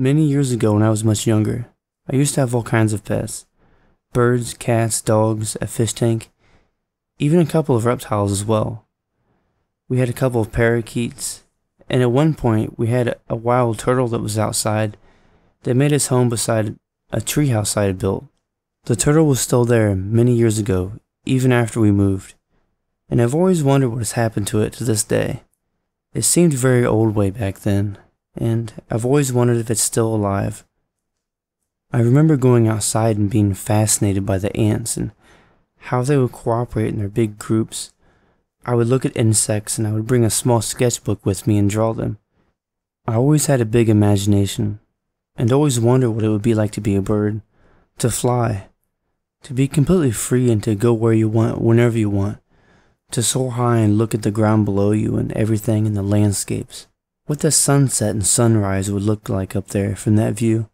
Many years ago, when I was much younger, I used to have all kinds of pets birds, cats, dogs, a fish tank, even a couple of reptiles as well. We had a couple of parakeets, and at one point we had a wild turtle that was outside that made its home beside a treehouse I had built. The turtle was still there many years ago, even after we moved, and I've always wondered what has happened to it to this day. It seemed very old way back then, and I've always wondered if it's still alive. I remember going outside and being fascinated by the ants and how they would cooperate in their big groups. I would look at insects and I would bring a small sketchbook with me and draw them. I always had a big imagination and always wondered what it would be like to be a bird, to fly, to be completely free and to go where you want whenever you want, to soar high and look at the ground below you and everything in the landscapes. What the sunset and sunrise would look like up there from that view.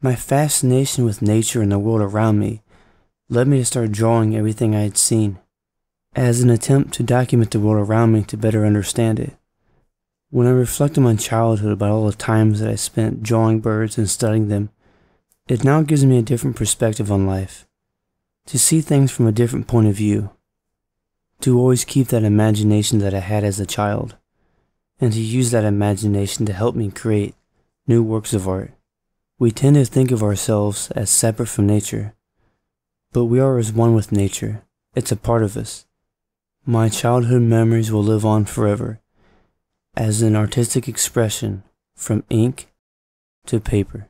My fascination with nature and the world around me led me to start drawing everything I had seen, as an attempt to document the world around me to better understand it. When I reflect on my childhood about all the times that I spent drawing birds and studying them, it now gives me a different perspective on life, to see things from a different point of view, to always keep that imagination that I had as a child, and to use that imagination to help me create new works of art. We tend to think of ourselves as separate from nature, but we are as one with nature. It's a part of us. My childhood memories will live on forever as an artistic expression from ink to paper.